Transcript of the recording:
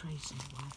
crazy one.